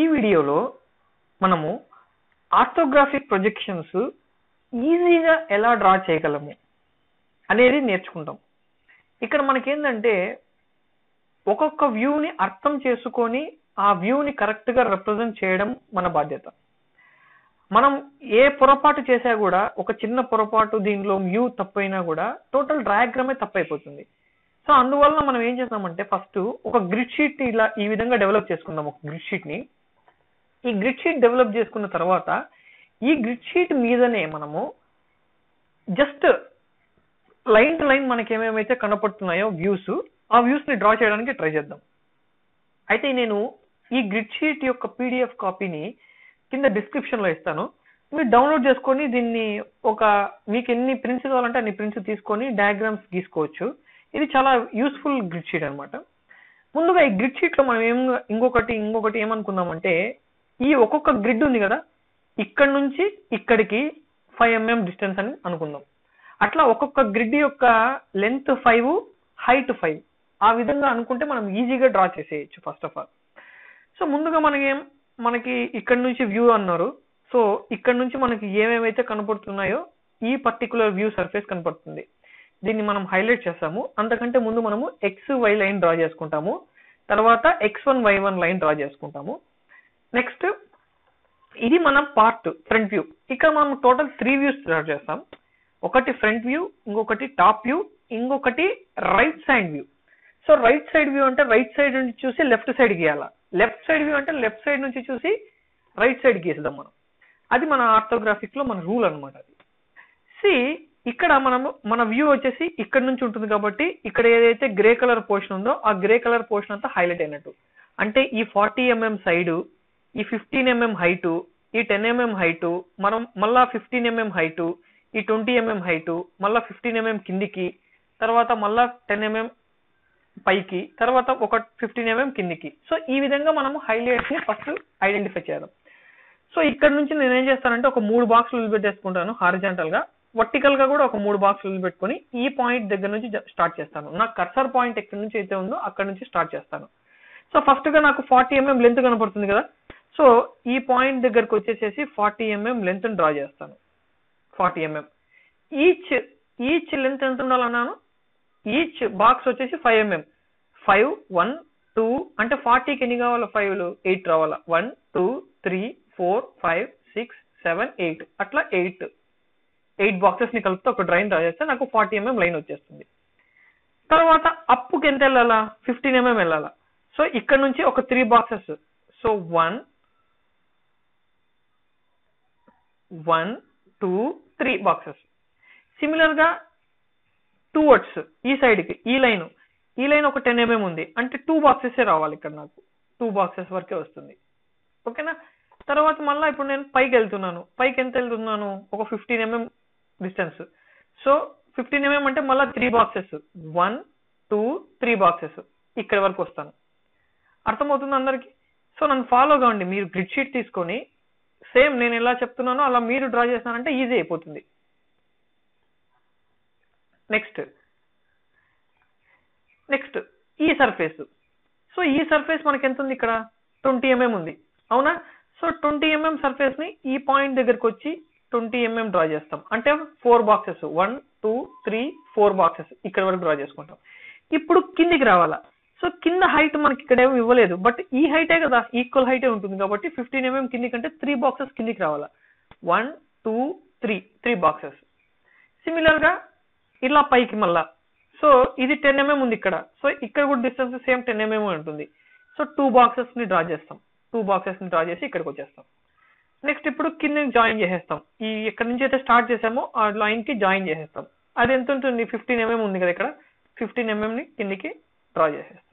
ఈ వీడియోలో మనము ఆర్థోగ్రాఫిక్ ప్రొజెక్షన్స్ ఈజీగా ఎలా డ్రా చేయగలము అనేది నేర్చుకుంటాం. ఇక్కడ మనకేందంటే ఒక్కొక్క వ్యూని అర్థం చేసుకొని ఆ వ్యూని కరెక్ట్గా రిప్రజెంట్ చేయడం మన బాధ్యత. మనం ఏ పొరపాటు చేసా కూడా ఒక చిన్న పొరపాటు దీనిలో వ్యూ తప్పైనా కూడా టోటల్ డయాగ్రామే తప్పైపోతుంది. సో అందువల్ల మనం ఏం చేస్తామంటే ఫస్ట్ ఒక గ్రిడ్ షీట్ ఇలా ఈ విధంగా డెవలప్ చేసుకుందాం ఒక గ్రిడ్ షీట్ని. ఈ గ్రిడ్ షీట్ డెవలప్ చేసుకున్న తర్వాత ఈ గ్రిడ్ షీట్ మీదనే మనము జస్ట్ లైన్ టు లైన్ మనకి ఏమేమైతే కనపడుతున్నాయో వ్యూస్ ఆ వ్యూస్ని డ్రా చేయడానికి ట్రై చేద్దాం. అయితే నేను ఈ గ్రిడ్ షీట్ యొక్క పీడిఎఫ్ కాపీని కింద డిస్క్రిప్షన్లో ఇస్తాను. మీరు డౌన్లోడ్ చేసుకొని దీన్ని ఒక మీకు ఎన్ని ప్రింట్స్ కావాలంటే అన్ని ప్రింట్స్ తీసుకొని డయాగ్రామ్స్ గీసుకోవచ్చు. ఇది చాలా యూస్ఫుల్ గ్రిడ్ షీట్ అన్నమాట. ముందుగా ఈ గ్రిడ్ షీట్లో మనం ఏం ఇంకొకటి ఇంకొకటి ఏమనుకుందామంటే ఈ ఒక్కొక్క గ్రిడ్ ఉంది కదా ఇక్కడ నుంచి ఇక్కడికి ఫైవ్ ఎంఎం డిస్టెన్స్ అని అనుకుందాం. అట్లా ఒక్కొక్క గ్రిడ్ యొక్క లెంత్ ఫైవ్ హైట్ ఫైవ్ ఆ విధంగా అనుకుంటే మనం ఈజీగా డ్రా చేసేయచ్చు ఫస్ట్ ఆఫ్ ఆల్ సో ముందుగా మనకేం మనకి ఇక్కడ నుంచి వ్యూ అన్నారు. సో ఇక్కడ నుంచి మనకి ఏమేమైతే కనపడుతున్నాయో ఈ పర్టికులర్ వ్యూ సర్ఫేస్ కనపడుతుంది. దీన్ని మనం హైలైట్ చేస్తాము. అంతకంటే ముందు మనము ఎక్స్ వై లైన్ డ్రా చేసుకుంటాము. తర్వాత X one Y one line draw చేసుకుంటాము. నెక్స్ట్ ఇది మనం పార్ట్ ఫ్రంట్ వ్యూ ఇక్కడ మనం టోటల్ త్రీ వ్యూస్ స్టార్ట్ చేస్తాం. ఒకటి ఫ్రంట్ వ్యూ ఇంకొకటి టాప్ వ్యూ ఇంకొకటి right side view so right side view అంటే రైట్ సైడ్ నుంచి చూసి లెఫ్ట్ సైడ్ గీయాల? లెఫ్ట్ సైడ్ వ్యూ అంటే లెఫ్ట్ సైడ్ నుంచి చూసి రైట్ సైడ్ గీసేద్దాం మనం. అది మన ఆర్థోగ్రాఫిక్లో మన రూల్ అనమాట అది. సి ఇక్కడ మనము మన వ్యూ వచ్చేసి ఇక్కడ నుంచి ఉంటుంది కాబట్టి ఇక్కడ ఏదైతే గ్రే కలర్ పోర్షన్ ఉందో ఆ గ్రే కలర్ పోర్షన్ అంతా హైలైట్ అయినట్టు. అంటే ఈ ఫార్టీ ఎంఎం సైడ్ ఈ ఫిఫ్టీన్ ఎంఎం హైటు ఈ టెన్ ఎంఎం హైటు మనం మళ్ళా ఫిఫ్టీన్ ఎంఎం హైటు ఈ ట్వంటీ ఎంఎం హైటు మళ్ళా ఫిఫ్టీన్ ఎంఎం కిందికి తర్వాత మళ్ళా టెన్ ఎంఎం పైకి తర్వాత ఒక ఫిఫ్టీన్ ఎంఎం కిందికి. సో ఈ విధంగా మనము హైలైట్స్ని ఫస్ట్ ఐడెంటిఫై చేద్దాం. సో ఇక్కడ నుంచి నేను ఏం చేస్తానంటే ఒక మూడు బాక్సులు పెట్టేసుకుంటాను హారిజాంటల్గా. వర్టికల్గా కూడా ఒక మూడు బాక్సులు పెట్టుకొని ఈ పాయింట్ దగ్గర నుంచి స్టార్ట్ చేస్తాను. నా కర్సర్ పాయింట్ ఎక్కడి నుంచి అయితే ఉందో అక్కడ నుంచి స్టార్ట్ చేస్తాను. సో ఫస్ట్గా నాకు ఫార్టీ ఎంఎం లెంత్ కనపడుతుంది కదా? సో ఈ పాయింట్ దగ్గరకు వచ్చేసేసి ఫార్టీ ఎంఎం లెంత్ డ్రా చేస్తాను. Forty mm. Each each length ఎంత ఉండాలన్నాను ఈచ్ బాక్స్ వచ్చేసి five mm. Five one two అంటే ఫార్టీకి ఎన్ని కావాలా ఫైవ్లు? ఎయిట్ రావాలా? One two three four five six seven eight. అట్లా ఎయిట్. ఎయిట్ బాక్సెస్ని కలిపితే ఒక డ్రైన్ డ్రా చేస్తే నాకు ఫార్టీ ఎంఎం లైన్ వచ్చేస్తుంది. తర్వాత అప్పుకి ఎంత వెళ్ళాలా? ఫిఫ్టీన్ ఎంఎం వెళ్ళాలా? సో ఇక్కడ నుంచి ఒక three boxes. So one one two three boxes. సిమిలర్గా టూ వర్డ్స్ ఈ సైడ్కి ఈ లైన్. ఈ లైన్ ఒక టెన్ ఎంఎం ఉంది. అంటే టూ బాక్సెస్ రావాలి ఇక్కడ నాకు. టూ బాక్సెస్ వరకే వస్తుంది. ఓకేనా? తర్వాత మళ్ళీ ఇప్పుడు నేను పైకి వెళ్తున్నాను. పైకి ఎంత వెళ్తున్నాను? ఒక fifteen mm distance. So fifteen mm అంటే మళ్ళీ three boxes. One two three boxes. ఇక్కడ వరకు వస్తాను. అర్థమవుతుంది అందరికి? సో నన్ను ఫాలో కావండి. మీరు గ్రిడ్ షీట్ తీసుకొని సేమ్ నేను ఎలా చెప్తున్నానో అలా మీరు డ్రా చేస్తానంటే ఈజీ అయిపోతుంది. నెక్స్ట్ నెక్స్ట్ ఈ సర్ఫేస్ సో ఈ సర్ఫేస్ మనకి ఎంత ఉంది ఇక్కడ ట్వంటీ ఎంఎం ఉంది. అవునా? సో ట్వంటీ ఎంఎం సర్ఫేస్ని ఈ పాయింట్ దగ్గరకు వచ్చి ట్వంటీ ఎంఎం డ్రా చేస్తాం. అంటే four boxes one two three four boxes ఇక్కడ వరకు డ్రా చేసుకుంటాం. ఇప్పుడు కిందికి రావాలా? సో కింద హైట్ మనకి ఇక్కడ ఏమి ఇవ్వలేదు. బట్ ఈ హైటే కదా ఈక్వల్ హైటే ఉంటుంది కాబట్టి ఫిఫ్టీన్ mm ఎంఎం కిందికి అంటే త్రీ బాక్సెస్ కిందికి రావాలి. One two three three boxes సిమిలర్గా ఇలా పైకి మళ్ళా. సో ఇది టెన్ ఎంఎం mm ఉంది ఇక్కడ. సో ఇక్కడ కూడా డిస్టెన్స్ సేమ్ టెన్ ఎంఎం ఉంటుంది. సో టూ బాక్సెస్ని డ్రా చేస్తాం. టూ బాక్సెస్ని డ్రా చేసి ఇక్కడికి వచ్చేస్తాం. నెక్స్ట్ ఇప్పుడు కింద జాయిన్ చేసేస్తాం. ఈ ఎక్కడి నుంచి అయితే స్టార్ట్ చేసామో ఆ లైన్కి జాయిన్ చేసేస్తాం. అది ఎంత ఉంటుంది? ఫిఫ్టీన్ ఎంఎం mm ఉంది కదా ఇక్కడ. ఫిఫ్టీన్ ఎంఎం ని కిందికి డ్రా చేసేస్తాం.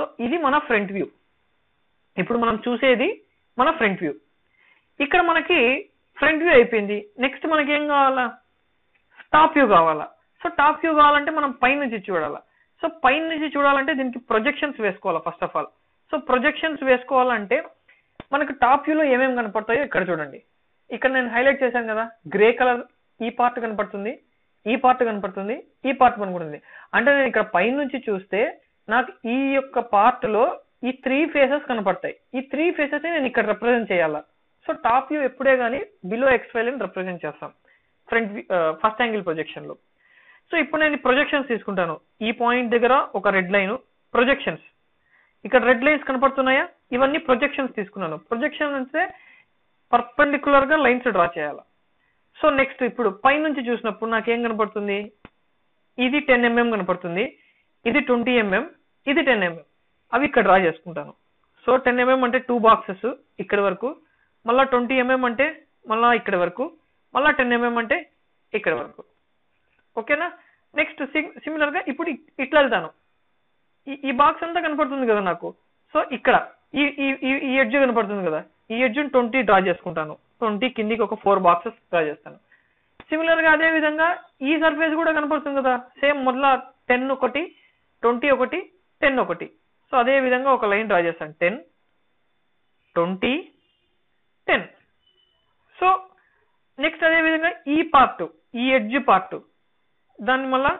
సో ఇది మన ఫ్రంట్ వ్యూ. ఇప్పుడు మనం చూసేది మన ఫ్రంట్ వ్యూ. ఇక్కడ మనకి ఫ్రంట్ వ్యూ అయిపోయింది. నెక్స్ట్ మనకి ఏం కావాలా? టాప్ వ్యూ కావాలా? సో టాప్ వ్యూ కావాలంటే మనం పై నుంచి చూడాలా? సో పై నుంచి చూడాలంటే దీనికి ప్రొజెక్షన్స్ వేసుకోవాలా first of all. So projections వేసుకోవాలంటే మనకు టాప్ వ్యూలో ఏమేమి కనపడతాయో ఇక్కడ చూడండి. ఇక్కడ నేను హైలైట్ చేశాను కదా. గ్రే కలర్ ఈ పార్ట్ కనపడుతుంది ఈ పార్ట్ కనపడుతుంది ఈ పార్ట్ కనపడుతుంది అంటే నేను ఇక్కడ పైనుంచి చూస్తే నాకు ఈ యొక్క పార్ట్లో ఈ త్రీ ఫేసెస్ కనపడతాయి. ఈ త్రీ ఫేసెస్ నేను ఇక్కడ రిప్రజెంట్ చేయాలా? సో టాప్ వ్యూ ఎప్పుడే కానీ బిలో ఎక్స్ వైల్ రిప్రజెంట్ చేస్తాం. ఫ్రంట్ ఫస్ట్ యాంగిల్ ప్రొజెక్షన్లో. సో ఇప్పుడు నేను ప్రొజెక్షన్స్ తీసుకుంటాను. ఈ పాయింట్ దగ్గర ఒక రెడ్ లైన్ ప్రొజెక్షన్స్ ఇక్కడ రెడ్ లైన్స్ కనపడుతున్నాయా? ఇవన్నీ ప్రొజెక్షన్స్ తీసుకున్నాను. ప్రొజెక్షన్ అంటే పర్పెండిక్యులర్గా లైన్స్ డ్రా చేయాలి? సో నెక్స్ట్ ఇప్పుడు పైనుంచి చూసినప్పుడు నాకు ఏం కనపడుతుంది? ఇది టెన్ ఎంఎం కనపడుతుంది. ఇది ట్వంటీ ఎంఎం ఇది టెన్ ఎంఎం అవి ఇక్కడ డ్రా చేసుకుంటాను. సో టెన్ ఎంఎం అంటే టూ బాక్సెస్ ఇక్కడి వరకు మళ్ళీ ట్వంటీ ఎంఎం అంటే మళ్ళీ ఇక్కడి వరకు మళ్ళీ టెన్ ఎంఎం అంటే ఇక్కడి వరకు. ఓకేనా? నెక్స్ట్ సిమిలర్గా ఇప్పుడు ఇట్లా వెళ్తాను. ఈ ఈ బాక్స్ అంతా కనపడుతుంది కదా నాకు. సో ఇక్కడ ఈ ఈ ఈ- ఈ ఎడ్జ్ కనపడుతుంది కదా. ఈ ఎడ్జ్ని ట్వంటీ డ్రా చేసుకుంటాను. ట్వంటీ కిందికి ఒక ఫోర్ బాక్సెస్ డ్రా చేస్తాను. సిమిలర్గా అదే విధంగా ఈ సర్ఫేస్ కూడా కనపడుతుంది కదా. సేమ్ మొదల టెన్ ఒకటి ట్వంటీ ఒకటి టెన్ ఒకటి. సో అదే విధంగా ఒక లైన్ డ్రా చేస్తాను. Ten twenty ten. So next అదే విధంగా ఈ పార్ట్ ఈ ఎడ్జ్ పార్ట్ దాన్ని మళ్ళా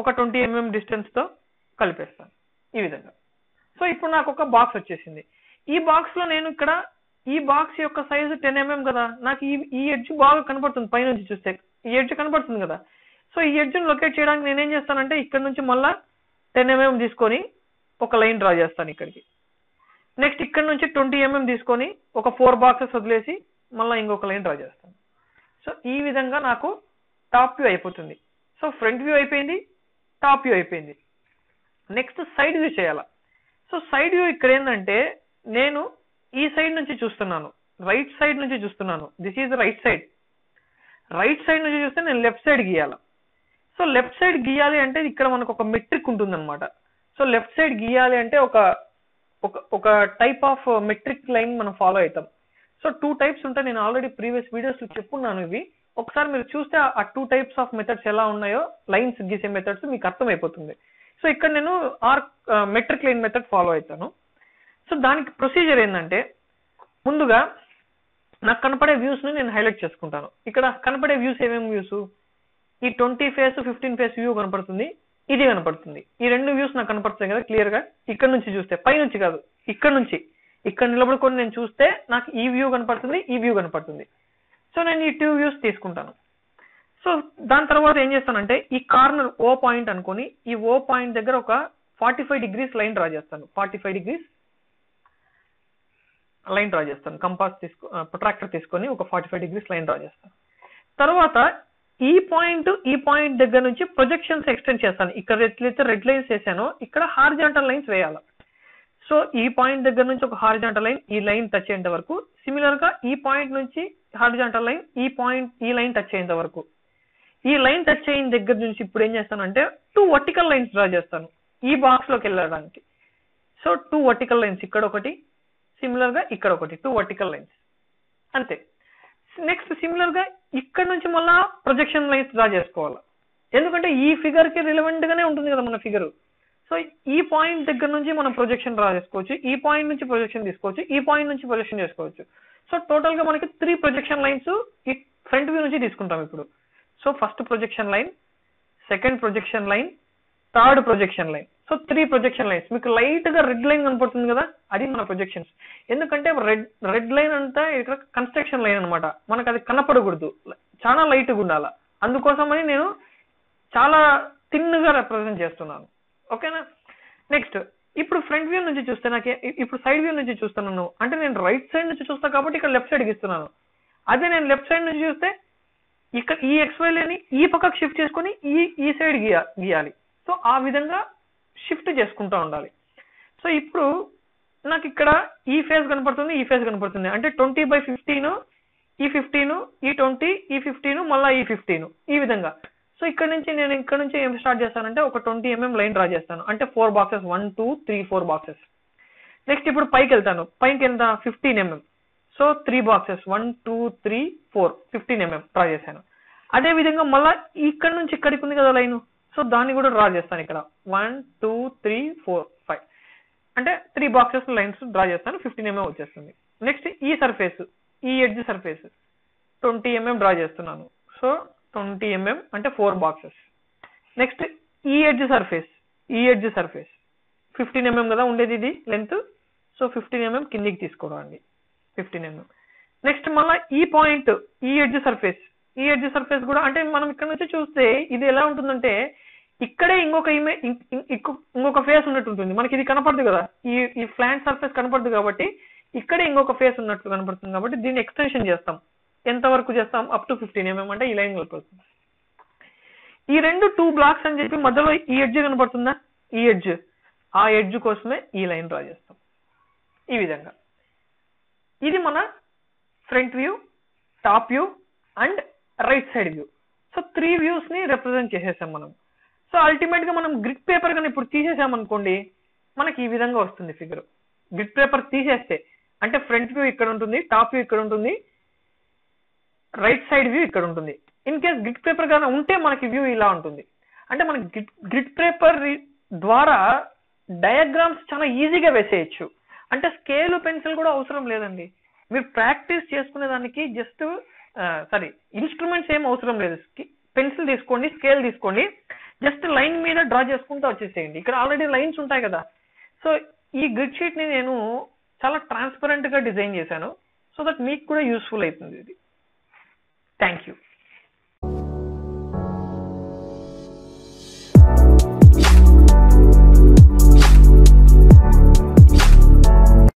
ఒక ట్వంటీ mm ఎంఎం డిస్టెన్స్తో కలిపేస్తాను. ఈ విధంగా. సో ఇప్పుడు నాకు ఒక బాక్స్ వచ్చేసింది. ఈ బాక్స్లో నేను ఇక్కడ ఈ బాక్స్ యొక్క సైజు టెన్ ఎంఎం కదా. నాకు ఈ ఈ ఎడ్జ్ బాగా కనపడుతుంది పైనుంచి చూస్తే. ఈ ఎడ్జ్ కనపడుతుంది కదా. సో ఈ ఎడ్జ్ని లొకేట్ చేయడానికి నేనేం చేస్తానంటే ఇక్కడ నుంచి మళ్ళీ టెన్ ఎంఎం తీసుకొని ఒక లైన్ డ్రా చేస్తాను ఇక్కడికి. నెక్స్ట్ ఇక్కడ నుంచి ట్వంటీ ఎంఎం తీసుకొని ఒక ఫోర్ బాక్సెస్ వదిలేసి మళ్ళీ ఇంకొక లైన్ డ్రా చేస్తాను. సో ఈ విధంగా నాకు టాప్ వ్యూ అయిపోతుంది. సో ఫ్రంట్ వ్యూ అయిపోయింది టాప్ వ్యూ అయిపోయింది. నెక్స్ట్ సైడ్ వ్యూ చేయాలా? సో సైడ్ వ్యూ ఇక్కడ ఏంటంటే నేను ఈ సైడ్ నుంచి చూస్తున్నాను. రైట్ సైడ్ నుంచి చూస్తున్నాను. This is right side right side నుంచి చూస్తే నేను లెఫ్ట్ సైడ్ గీయాల? సో లెఫ్ట్ సైడ్ గీయాలి అంటే ఇక్కడ మనకు ఒక మెట్రిక్ ఉంటుందన్నమాట. సో లెఫ్ట్ సైడ్ గీయాలి అంటే ఒక ఒక ఒక టైప్ ఆఫ్ మెట్రిక్ లైన్ మనం ఫాలో అవుతాం. సో టూ టైప్స్ ఉంటాయి. నేను ఆల్రెడీ ప్రీవియస్ వీడియోస్లో చెప్పున్నాను ఇవి. ఒకసారి మీరు చూస్తే ఆ టూ టైప్స్ ఆఫ్ మెథడ్స్ ఎలా ఉన్నాయో లైన్స్ గీసే మెథడ్స్ మీకు అర్థమైపోతుంది. సో ఇక్కడ నేను are metric line method follow అవుతాను. సో దానికి ప్రొసీజర్ ఏంటంటే ముందుగా నాకు కనపడే వ్యూస్ని నేను హైలైట్ చేసుకుంటాను. ఇక్కడ కనపడే వ్యూస్ ఏమేమి వ్యూస్? ఈ twenty face fifteen face view కనపడుతుంది. ఇది కనపడుతుంది. ఈ రెండు వ్యూస్ నాకు కనపడుతుంది కదా క్లియర్గా? ఇక్కడ నుంచి చూస్తే పై నుంచి కాదు ఇక్కడ నుంచి. ఇక్కడ నిలబడుకొని నేను చూస్తే నాకు ఈ వ్యూ కనపడుతుంది ఈ వ్యూ కనపడుతుంది. సో నేను ఈ టూ వ్యూస్ తీసుకుంటాను. సో దాని తర్వాత ఏం చేస్తానంటే ఈ కార్నర్ ఓ పాయింట్ అనుకొని ఈ ఓ పాయింట్ దగ్గర ఒక forty five degrees line draw చేస్తాను. Forty five degrees line draw చేస్తాను. కంపాస్ తీసుకో ప్రొట్రాక్టర్ తీసుకొని ఒక forty five degrees line draw చేస్తాను. తర్వాత ఈ పాయింట్ ఈ పాయింట్ దగ్గర నుంచి ప్రొజెక్షన్స్ ఎక్స్టెండ్ చేస్తాను. ఇక్కడ ఎట్లయితే రెడ్ లైన్స్ వేసానో. ఇక్కడ హార్జాంటల్ లైన్స్ వేయాలి. సో ఈ పాయింట్ దగ్గర నుంచి ఒక హార్జాంటల్ లైన్ ఈ లైన్ టచ్ అయ్యేంత వరకు. సిమిలర్గా ఈ పాయింట్ నుంచి హార్జాంటల్ లైన్ ఈ పాయింట్ ఈ లైన్ టచ్ అయ్యేంత వరకు. ఈ లైన్ టచ్ అయిన దగ్గర నుంచి ఇప్పుడు ఏం చేస్తానంటే టూ వర్టికల్ లైన్స్ డ్రా చేస్తాను. ఈ బాక్స్లోకి వెళ్ళడానికి. సో టూ వర్టికల్ లైన్స్ ఇక్కడ ఒకటి సిమిలర్గా ఇక్కడ ఒకటి టూ వర్టికల్ లైన్స్ అంతే. నెక్స్ట్ సిమిలర్గా ఇక్కడ నుంచి మళ్ళా ప్రొజెక్షన్ లైన్స్ డ్రా చేసుకోవాలి. ఎందుకంటే ఈ ఫిగర్కి రిలవెంట్ గానే ఉంటుంది కదా మన ఫిగర్ సో ఈ పాయింట్ దగ్గర నుంచి మనం ప్రొజెక్షన్ డ్రా చేసుకోవచ్చు ఈ పాయింట్ నుంచి ప్రొజెక్షన్ తీసుకోవచ్చు ఈ పాయింట్ నుంచి ప్రొజెక్షన్ చేసుకోవచ్చు. సో టోటల్గా మనకి త్రీ ప్రొజెక్షన్ లైన్స్ ఈ ఫ్రంట్ వ్యూ నుంచి తీసుకుంటాం ఇప్పుడు. So first projection line second projection line third projection line so three projection lines మీకు లైట్గా రెడ్ లైన్ కనపడుతుంది కదా అది మన ప్రొజెక్షన్స్ ఎందుకంటే రెడ్ రెడ్ లైన్ అంతా ఇక్కడ కన్స్ట్రక్షన్ లైన్ అనమాట మనకు అది కనపడకూడదు. చాలా లైట్గా ఉండాలి. అందుకోసమని నేను చాలా థిన్గా రిప్రజెంట్ చేస్తున్నాను. ఓకేనా నెక్స్ట్ ఇప్పుడు ఫ్రంట్ వ్యూ నుంచి చూస్తే నాకు ఇప్పుడు సైడ్ వ్యూ నుంచి చూస్తున్నాను అంటే నేను రైట్ సైడ్ నుంచి చూస్తాను కాబట్టి ఇక్కడ లెఫ్ట్ సైడ్ ఇస్తున్నాను అదే నేను లెఫ్ట్ సైడ్ నుంచి చూస్తే ఇక్కడ ఈ ఎక్స్వై లేని ఈ పక్కకు షిఫ్ట్ చేసుకొని ఈ ఈ సైడ్ గీయాలి. సో ఆ విధంగా షిఫ్ట్ చేసుకుంటూ ఉండాలి. సో ఇప్పుడు నాకు ఇక్కడ ఈ ఫేజ్ కనపడుతుంది ఈ ఫేజ్ కనపడుతుంది. అంటే ట్వంటీ బై ఫిఫ్టీన్ ఈ ఫిఫ్టీన్ ఈ ట్వంటీ ఈ ఫిఫ్టీన్ మళ్ళీ ఈ ఫిఫ్టీన్ ఈ విధంగా. సో ఇక్కడ నుంచి నేను ఇక్కడ నుంచి ఏం స్టార్ట్ చేస్తానంటే ఒక ట్వంటీ ఎంఎం లైన్ డ్రా చేస్తాను. అంటే four boxes one two three four boxes. Next ఇప్పుడు పైకి వెళ్తాను. పైకి ఎంత? Fifteen mm. So three boxes one two three four fifteen mm draw చేశాను. అదే విధంగా మళ్ళా ఇక్కడ నుంచి ఇక్కడికి ఉంది కదా లైన్? సో దాన్ని కూడా డ్రా చేస్తాను ఇక్కడ. One two three four five అంటే త్రీ బాక్సెస్ లైన్స్ డ్రా చేస్తాను. ఫిఫ్టీన్ ఎంఎం వచ్చేస్తుంది. నెక్స్ట్ ఈ సర్ఫేస్ ఈ edge surface twenty mm draw చేస్తున్నాను. సో ట్వంటీ ఎంఎం అంటే ఫోర్ బాక్సెస్ నెక్స్ట్ ఈ ఎడ్జ్ సర్ఫేస్ ఈ ఎడ్జ్ సర్ఫేస్ ఫిఫ్టీన్ ఎంఎం కదా ఉండేది ఇది లెంత్ సో ఫిఫ్టీన్ ఎంఎం కిందికి తీసుకోవడం అండి. ఫిఫ్టీన్ ఎంఎం నెక్స్ట్ మళ్ళీ ఈ పాయింట్ ఈ ఎడ్జ్ సర్ఫేస్ ఈ ఎడ్జ్ సర్ఫేస్ కూడా అంటే మనం ఇక్కడ నుంచి చూస్తే ఇది ఎలా ఉంటుందంటే ఇక్కడే ఇంకొక ఇమేజ్ ఇంకొక- ఫేస్ ఉన్నట్టు ఉంటుంది. మనకి ఇది కనపడదు కదా. ఈ ఈ ఫ్లాంట్ సర్ఫేస్ కనపడదు కాబట్టి ఇక్కడే ఇంకొక ఫేస్ ఉన్నట్లు కనపడుతుంది కాబట్టి దీన్ని ఎక్స్టెన్షన్ చేస్తాం. ఎంత వరకు చేస్తాం? అప్ టు ఫిఫ్టీన్ ఎంఎం అంటే ఈ లైన్ కనపడుతుంది ఈ రెండు టూ బ్లాక్స్ అని చెప్పి మధ్యలో ఈ ఎడ్జ్ కనపడుతుందా? ఈ ఎడ్జ్ ఆ ఎడ్జ్ కోసమే ఈ లైన్ డ్రా చేస్తాం. ఈ విధంగా. ఇది మన front view top view and right side view. So three వ్యూస్ని represent చేసేసాం మనం. సో అల్టిమేట్గా మనం గ్రిడ్ పేపర్ కానీ ఇప్పుడు తీసేసాం అనుకోండి మనకి ఈ విధంగా వస్తుంది ఫిగర్ గ్రిడ్ పేపర్ తీసేస్తే అంటే ఫ్రంట్ వ్యూ ఇక్కడ ఉంటుంది టాప్ వ్యూ ఇక్కడ ఉంటుంది రైట్ సైడ్ వ్యూ ఇక్కడ ఉంటుంది. ఇన్ కేస్ గ్రిడ్ పేపర్ కానీ ఉంటే మనకి వ్యూ ఇలా ఉంటుంది. అంటే మనకి గ్రిడ్ గ్రిడ్ పేపర్ ద్వారా డయాగ్రామ్స్ చాలా ఈజీగా వేసేయచ్చు. అంటే స్కేల్ పెన్సిల్ కూడా అవసరం లేదండి. మీరు ప్రాక్టీస్ చేసుకునే దానికి జస్ట్ సారీ ఇన్స్ట్రుమెంట్స్ ఏం అవసరం లేదు. పెన్సిల్ తీసుకోండి స్కేల్ తీసుకోండి. జస్ట్ లైన్ మీద డ్రా చేసుకుంటూ వచ్చేసేయండి. ఇక్కడ ఆల్రెడీ లైన్స్ ఉంటాయి కదా. సో ఈ గ్రిడ్ షీట్ని నేను చాలా ట్రాన్స్పరెంట్గా డిజైన్ చేశాను. సో దట్ మీకు కూడా యూస్ఫుల్ అవుతుంది ఇది. Thank you